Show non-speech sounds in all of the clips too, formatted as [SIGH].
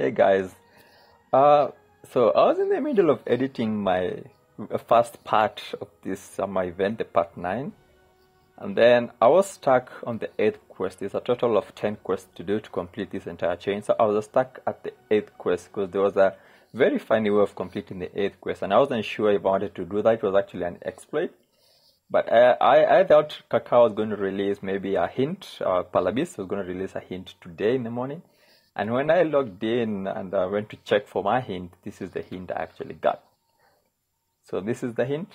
Hey guys. Uh, so I was in the middle of editing my uh, first part of this summer event, the part nine, and then I was stuck on the eighth quest. There's a total of ten quests to do to complete this entire chain. So I was stuck at the eighth quest because there was a very funny way of completing the eighth quest, and I wasn't sure if I wanted to do that. It was actually an exploit. But I, I, I thought Kakao was going to release maybe a hint, uh, Pearl Abyss was going to release a hint today in the morning. And when I logged in and I went to check for my hint, this is the hint I actually got. So this is the hint.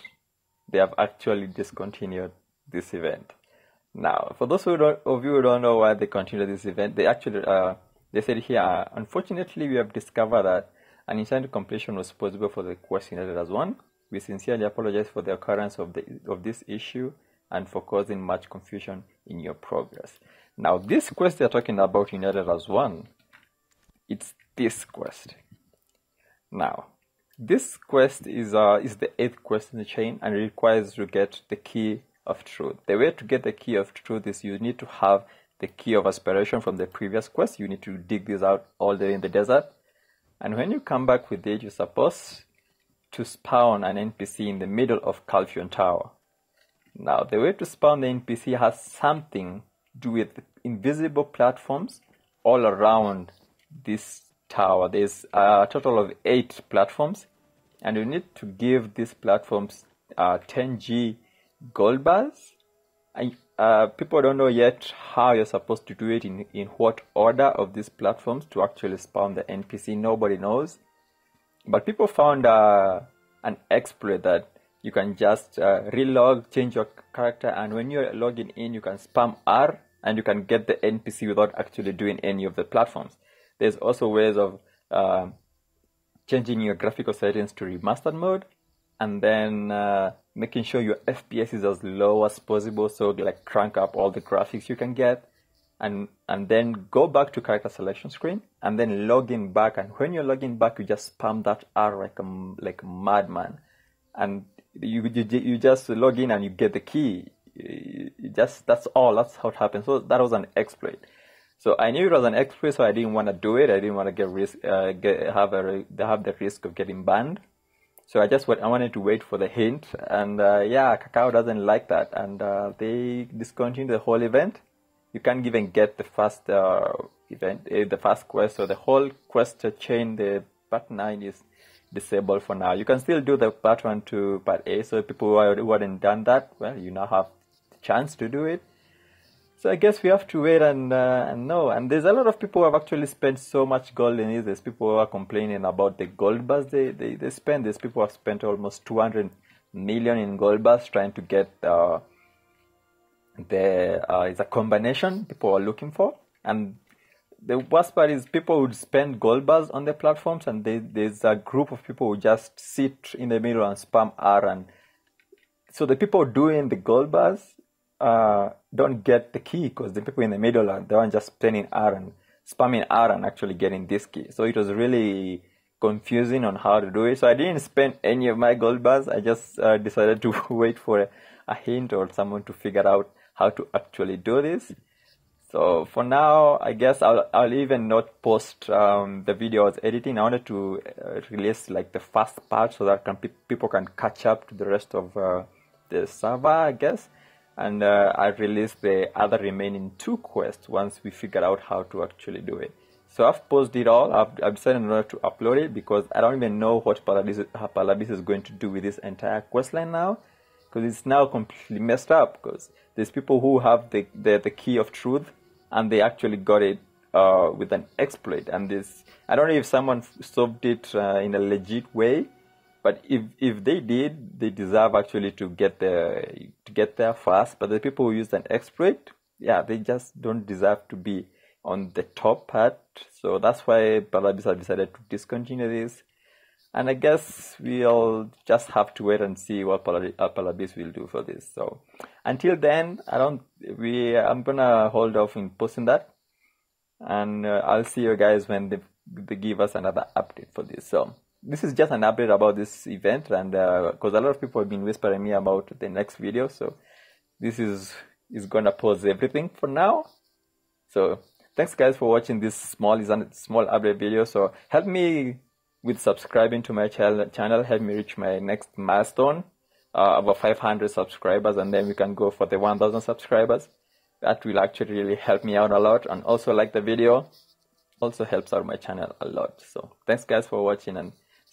They have actually discontinued this event. Now, for those who don't, of you who don't know why they continued this event, they actually uh, they said here, unfortunately, we have discovered that an intended completion was possible for the quest United as one. We sincerely apologize for the occurrence of the of this issue and for causing much confusion in your progress. Now, this quest they're talking about United as one it's this quest. Now, this quest is uh, is the eighth quest in the chain and requires to get the key of truth. The way to get the key of truth is you need to have the key of aspiration from the previous quest. You need to dig this out all day in the desert. And when you come back with it, you're supposed to spawn an NPC in the middle of Calpheon Tower. Now, the way to spawn the NPC has something to do with invisible platforms all around this tower. There's a total of eight platforms, and you need to give these platforms uh, 10G gold bars. Uh, people don't know yet how you're supposed to do it in, in what order of these platforms to actually spawn the NPC. Nobody knows. But people found uh, an exploit that you can just uh, relog, change your character, and when you're logging in, you can spam R and you can get the NPC without actually doing any of the platforms. There's also ways of uh, changing your graphical settings to remastered mode and then uh, making sure your FPS is as low as possible. So like crank up all the graphics you can get and and then go back to character selection screen and then log in back. And when you're logging back, you just spam that R like a, like a madman. And you, you, you just log in and you get the key. You just that's all. That's how it happens. So that was an exploit. So I knew it was an exploit, so I didn't want to do it. I didn't want to get risk, uh, get, have a have the risk of getting banned. So I just I wanted to wait for the hint, and uh, yeah, Kakao doesn't like that, and uh, they discontinued the whole event. You can't even get the first uh, event, uh, the first quest, so the whole quest chain, the part nine is disabled for now. You can still do the part one to part A. So people who, hadn't done that, well, you now have the chance to do it. So I guess we have to wait and uh, and know. And there's a lot of people who have actually spent so much gold in it. There's people who are complaining about the gold bars they, they, they spend. There's people who have spent almost 200 million in gold bars trying to get uh, the uh, it's a combination people are looking for. And the worst part is people would spend gold bars on the platforms, and they, there's a group of people who just sit in the middle and spam R. And so the people doing the gold bars uh, don't get the key because the people in the middle are the one just spending and spamming and actually getting this key. So it was really confusing on how to do it. So I didn't spend any of my gold bars. I just uh, decided to [LAUGHS] wait for a, a, hint or someone to figure out how to actually do this. So for now, I guess I'll, I'll even not post um, the video I was editing. I wanted to uh, release like the first part so that can, people can catch up to the rest of uh, the server, I guess and uh, I released the other remaining two quests once we figure out how to actually do it. So I've posted it all. I've, I've decided not to upload it because I don't even know what Pearl Abyss, Palabis is going to do with this entire quest line now because it's now completely messed up because there's people who have the, the, the key of truth and they actually got it uh, with an exploit and this I don't know if someone solved it uh, in a legit way but if if they did, they deserve actually to get the to get there fast. But the people who use an exploit, yeah, they just don't deserve to be on the top part. So that's why Pearl Abyss have decided to discontinue this. And I guess we'll just have to wait and see what Pearl Abyss will do for this. So until then, I don't. We I'm gonna hold off in posting that, and uh, I'll see you guys when they they give us another update for this. So this is just an update about this event and because uh, a lot of people have been whispering me about the next video so this is is gonna pause everything for now so thanks guys for watching this small small update video. So help me with subscribing to my channel. channel Help me reach my next milestone uh, over 500 subscribers, and then we can go for the 1,000 subscribers. That will actually really help me out a lot, and also like the video. Also helps out my channel a lot. So thanks guys for watching, and